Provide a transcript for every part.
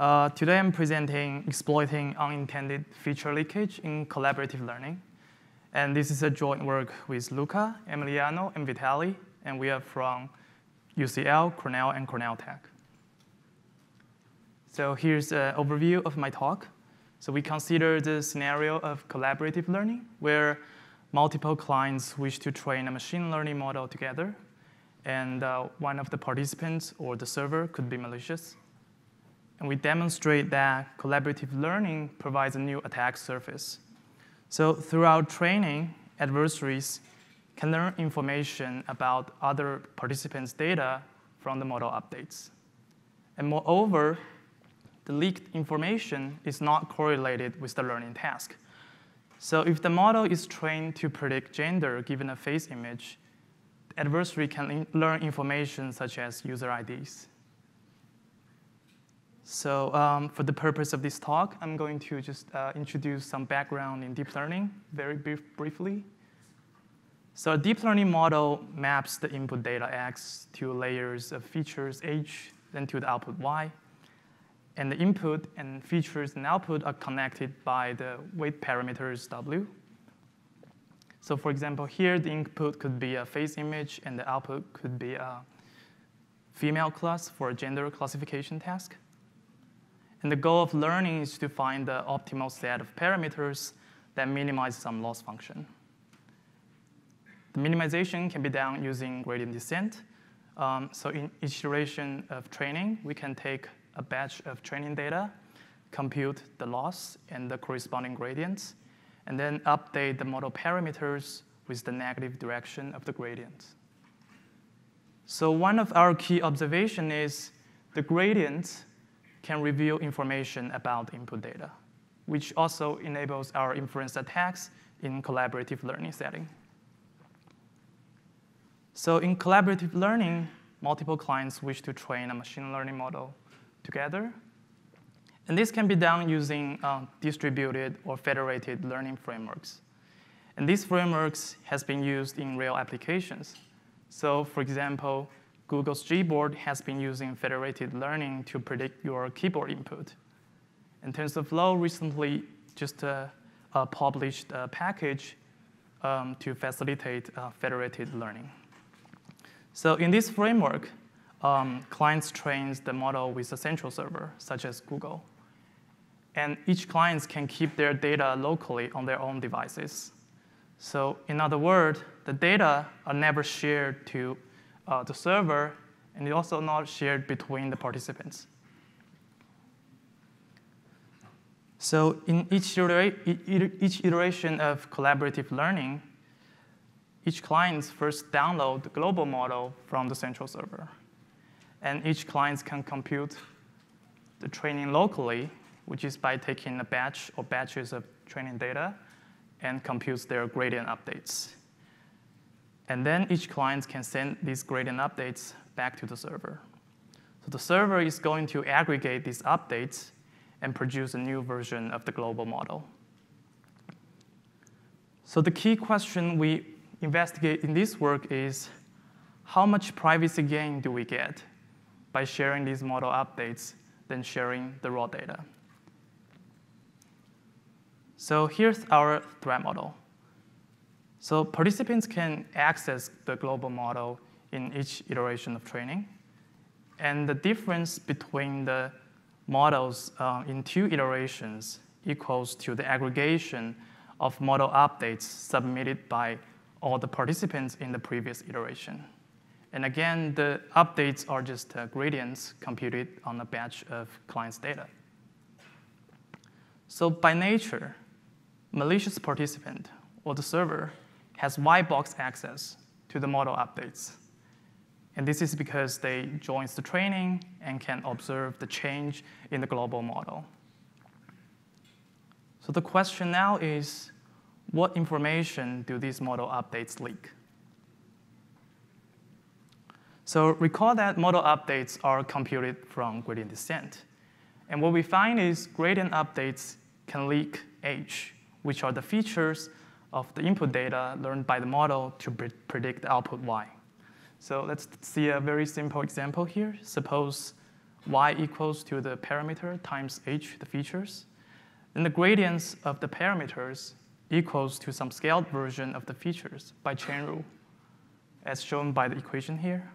Uh, today I'm presenting exploiting unintended feature leakage in collaborative learning. And this is a joint work with Luca, Emiliano, and Vitaly, and we are from UCL, Cornell, and Cornell Tech. So here's an overview of my talk. So we consider the scenario of collaborative learning, where multiple clients wish to train a machine learning model together, and uh, one of the participants or the server could be malicious. And we demonstrate that collaborative learning provides a new attack surface. So throughout training, adversaries can learn information about other participants' data from the model updates. And moreover, the leaked information is not correlated with the learning task. So if the model is trained to predict gender given a face image, adversary can learn information such as user IDs. So um, for the purpose of this talk, I'm going to just uh, introduce some background in deep learning very brief briefly. So a deep learning model maps the input data X to layers of features H, then to the output Y. And the input and features and output are connected by the weight parameters W. So for example, here the input could be a face image and the output could be a female class for a gender classification task. And the goal of learning is to find the optimal set of parameters that minimize some loss function. The minimization can be done using gradient descent. Um, so in each iteration of training, we can take a batch of training data, compute the loss and the corresponding gradients, and then update the model parameters with the negative direction of the gradients. So one of our key observations is the gradients can reveal information about input data, which also enables our inference attacks in collaborative learning setting. So in collaborative learning, multiple clients wish to train a machine learning model together. And this can be done using uh, distributed or federated learning frameworks. And these frameworks has been used in real applications. So for example, Google's Gboard has been using federated learning to predict your keyboard input. And TensorFlow recently just uh, uh, published a package um, to facilitate uh, federated learning. So in this framework, um, clients trains the model with a central server, such as Google. And each client can keep their data locally on their own devices. So in other words, the data are never shared to uh, the server, and it's also not shared between the participants. So in each, each iteration of collaborative learning, each client first download the global model from the central server and each client can compute the training locally, which is by taking a batch or batches of training data and computes their gradient updates. And then each client can send these gradient updates back to the server. So the server is going to aggregate these updates and produce a new version of the global model. So the key question we investigate in this work is, how much privacy gain do we get by sharing these model updates than sharing the raw data. So here's our threat model. So participants can access the global model in each iteration of training. And the difference between the models uh, in two iterations equals to the aggregation of model updates submitted by all the participants in the previous iteration. And again, the updates are just uh, gradients computed on a batch of client's data. So by nature, malicious participant or the server has white box access to the model updates. And this is because they joins the training and can observe the change in the global model. So the question now is, what information do these model updates leak? So recall that model updates are computed from gradient descent. And what we find is gradient updates can leak H, which are the features of the input data learned by the model to pre predict output Y. So let's see a very simple example here. Suppose y equals to the parameter times h, the features. Then the gradients of the parameters equals to some scaled version of the features by chain rule, as shown by the equation here.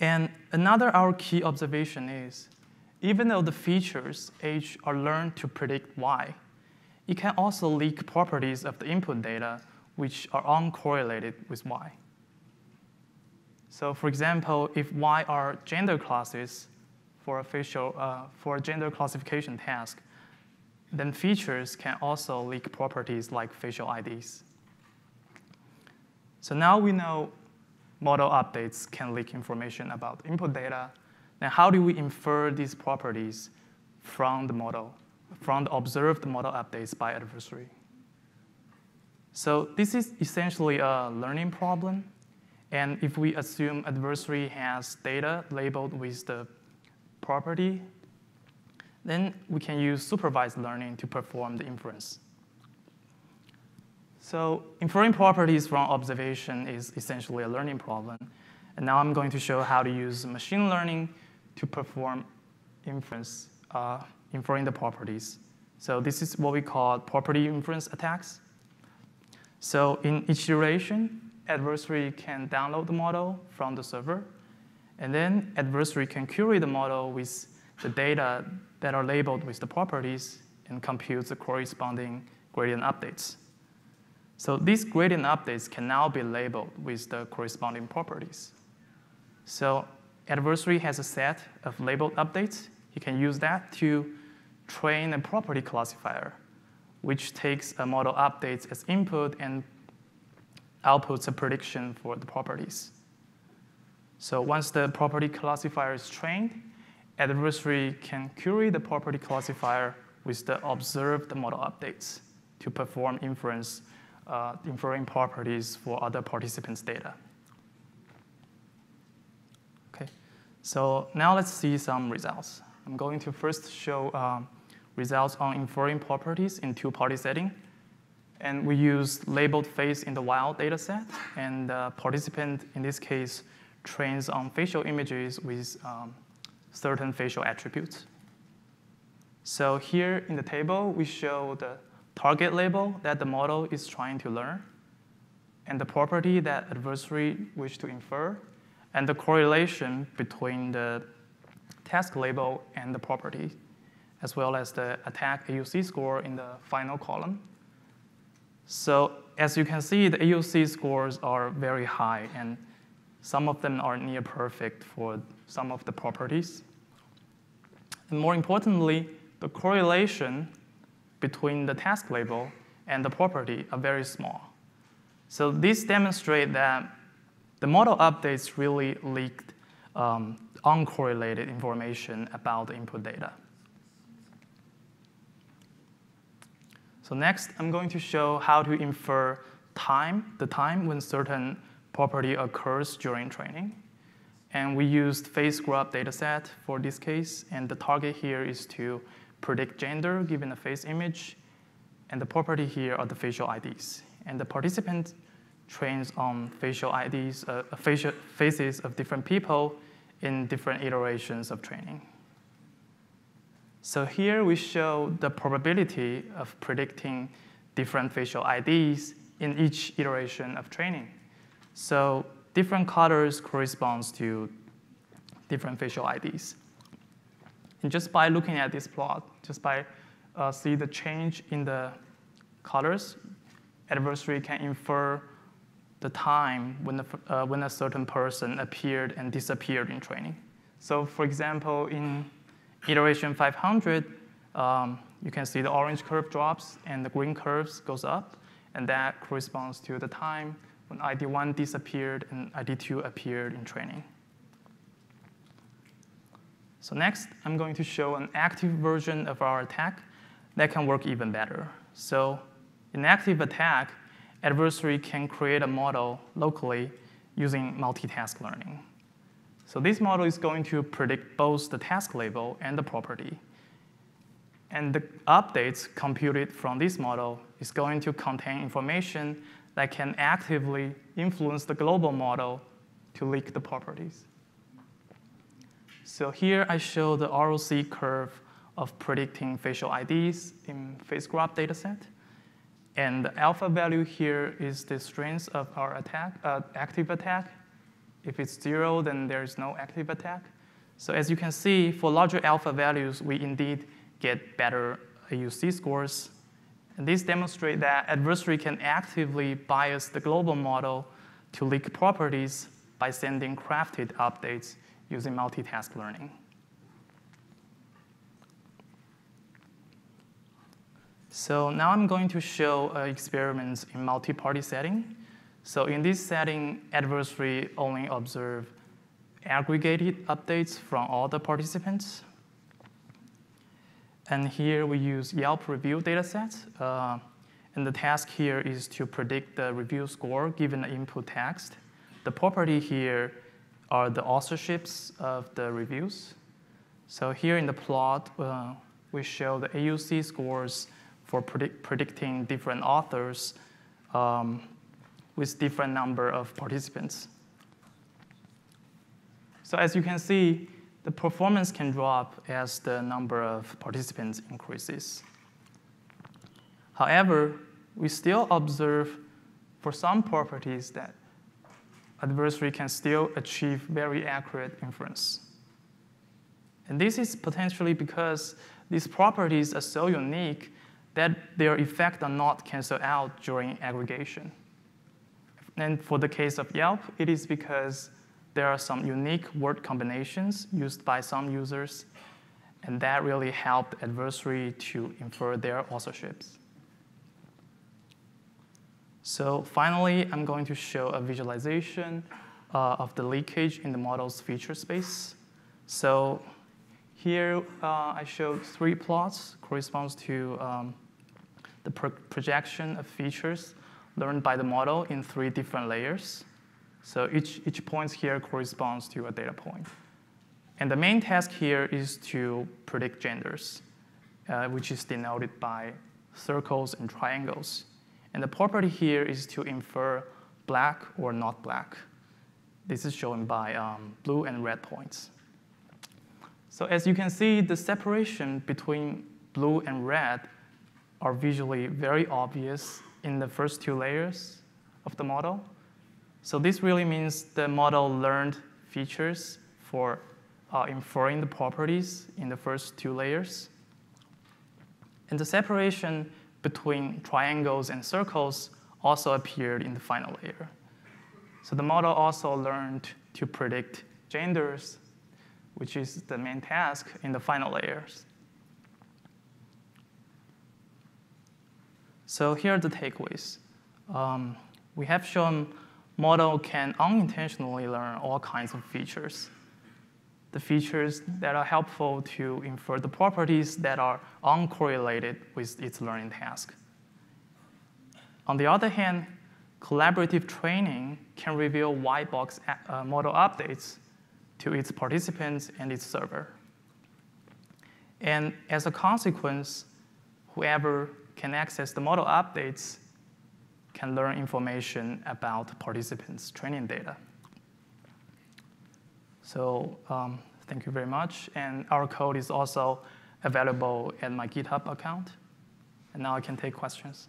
And another our key observation is, even though the features h are learned to predict y, it can also leak properties of the input data which are uncorrelated with y. So for example, if y are gender classes for a facial, uh, for a gender classification task, then features can also leak properties like facial IDs. So now we know model updates can leak information about input data. Then how do we infer these properties from the model, from the observed model updates by adversary? So this is essentially a learning problem. And if we assume adversary has data labeled with the property then we can use supervised learning to perform the inference. So inferring properties from observation is essentially a learning problem. And now I'm going to show how to use machine learning to perform inference, uh, inferring the properties. So this is what we call property inference attacks. So in each iteration, adversary can download the model from the server, and then adversary can query the model with the data that are labeled with the properties and compute the corresponding gradient updates. So these gradient updates can now be labeled with the corresponding properties. So adversary has a set of labeled updates. You can use that to train a property classifier, which takes a model updates as input and outputs a prediction for the properties. So once the property classifier is trained, adversary can query the property classifier with the observed model updates to perform inference, uh, inferring properties for other participants' data. Okay, so now let's see some results. I'm going to first show um, results on inferring properties in two-party setting. And we use labeled face in the wild data set, and the participant, in this case, trains on facial images with um, certain facial attributes. So here in the table, we show the target label that the model is trying to learn, and the property that adversary wish to infer, and the correlation between the task label and the property, as well as the attack AUC score in the final column. So as you can see, the AUC scores are very high, and some of them are near perfect for some of the properties. And more importantly, the correlation between the task label and the property are very small. So this demonstrates that the model updates really leaked um, uncorrelated information about the input data. So next, I'm going to show how to infer time, the time when certain property occurs during training. And we used FaceScrub dataset for this case. And the target here is to predict gender given a face image. And the property here are the facial IDs. And the participant trains on facial IDs, uh, facial faces of different people in different iterations of training. So here we show the probability of predicting different facial IDs in each iteration of training. So different colors corresponds to different facial IDs. And just by looking at this plot, just by uh, see the change in the colors, adversary can infer the time when, the, uh, when a certain person appeared and disappeared in training. So for example, in iteration 500, um, you can see the orange curve drops and the green curves goes up, and that corresponds to the time when ID1 disappeared and ID2 appeared in training. So next, I'm going to show an active version of our attack that can work even better. So in active attack, adversary can create a model locally using multitask learning. So this model is going to predict both the task label and the property. And the updates computed from this model is going to contain information that can actively influence the global model to leak the properties. So here I show the ROC curve of predicting facial IDs in FaceScrub dataset. And the alpha value here is the strength of our attack, uh, active attack. If it's zero, then there is no active attack. So as you can see, for larger alpha values, we indeed get better AUC scores. And these demonstrate that adversary can actively bias the global model to leak properties by sending crafted updates using multitask learning. So now I'm going to show uh, experiments in multi-party setting. So in this setting, adversary only observe aggregated updates from all the participants. And here we use Yelp review datasets. Uh, and the task here is to predict the review score given the input text. The property here are the authorships of the reviews. So here in the plot, uh, we show the AUC scores for predict predicting different authors um, with different number of participants. So as you can see, the performance can drop as the number of participants increases. However, we still observe for some properties that adversary can still achieve very accurate inference. And this is potentially because these properties are so unique that their effect are not canceled out during aggregation. And for the case of Yelp, it is because there are some unique word combinations used by some users, and that really helped adversary to infer their authorships. So finally, I'm going to show a visualization uh, of the leakage in the model's feature space. So here uh, I showed three plots corresponds to um, the pro projection of features learned by the model in three different layers. So each, each point here corresponds to a data point. And the main task here is to predict genders, uh, which is denoted by circles and triangles. And the property here is to infer black or not black. This is shown by um, blue and red points. So as you can see, the separation between blue and red are visually very obvious in the first two layers of the model. So this really means the model learned features for uh, inferring the properties in the first two layers. And the separation between triangles and circles also appeared in the final layer. So the model also learned to predict genders, which is the main task in the final layers. So here are the takeaways. Um, we have shown model can unintentionally learn all kinds of features. The features that are helpful to infer the properties that are uncorrelated with its learning task. On the other hand, collaborative training can reveal white box uh, model updates to its participants and its server. And as a consequence, whoever can access the model updates can learn information about participants' training data. So um, thank you very much. And our code is also available at my GitHub account. And now I can take questions.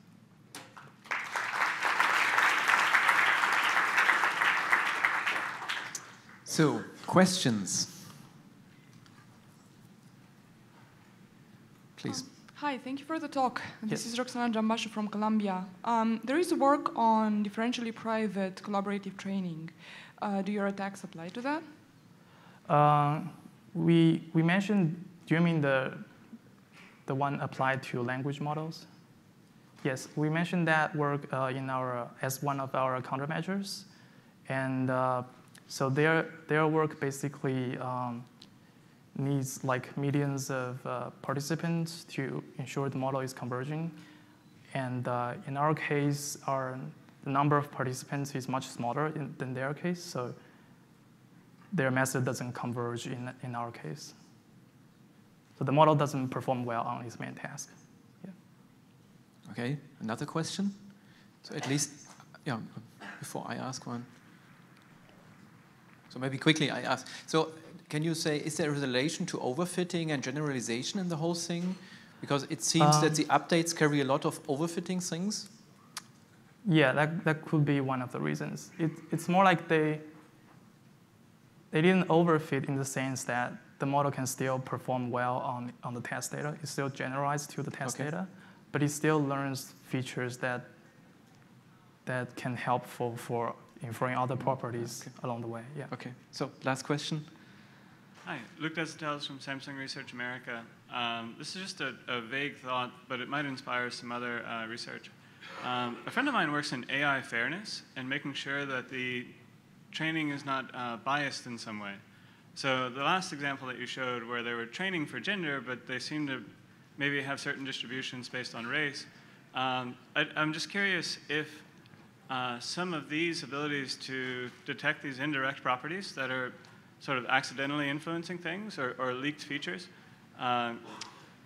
So, questions? Please. Hi, thank you for the talk. This is Roxana Geambasu from Columbia. Um, there is work on differentially private collaborative training. Uh, do your attacks apply to that? Uh, we, we mentioned, do you mean the, the one applied to language models? Yes, we mentioned that work uh, in our, as one of our countermeasures. And uh, so their, their work basically um, needs like millions of uh, participants to ensure the model is converging. And uh, in our case, our the number of participants is much smaller in, than their case, so their method doesn't converge in, in our case. So the model doesn't perform well on its main task. Yeah. Okay, another question? So at least, yeah, before I ask one. So maybe quickly I ask. So can you say, is there a relation to overfitting and generalization in the whole thing? Because it seems Um, that the updates carry a lot of overfitting things. Yeah, that, that could be one of the reasons. It, it's more like they, they didn't overfit in the sense that the model can still perform well on, on the test data. It's still generalized to the test Okay. data, but it still learns features that, that can help for, for inferring other properties Okay. along the way. Yeah. Okay, so last question. Hi, Luke Desitels from Samsung Research America. Um, this is just a, a vague thought, but it might inspire some other uh, research. Um, a friend of mine works in AI fairness and making sure that the training is not uh, biased in some way. So the last example that you showed where they were training for gender, but they seem to maybe have certain distributions based on race. Um, I, I'm just curious if uh, some of these abilities to detect these indirect properties that are sort of accidentally influencing things or, or leaked features uh,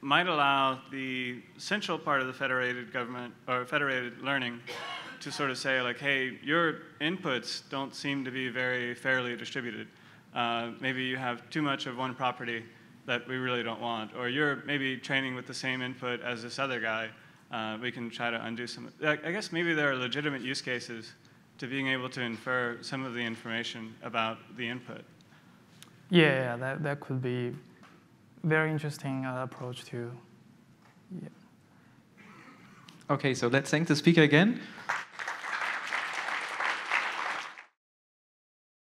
might allow the central part of the federated government or federated learning to sort of say like, hey, your inputs don't seem to be very fairly distributed. Uh, maybe you have too much of one property that we really don't want, or you're maybe training with the same input as this other guy. Uh, we can try to undo some. I I guess maybe there are legitimate use cases to being able to infer some of the information about the input. Yeah, yeah, that, that could be very interesting uh, approach to Okay, so let's thank the speaker again.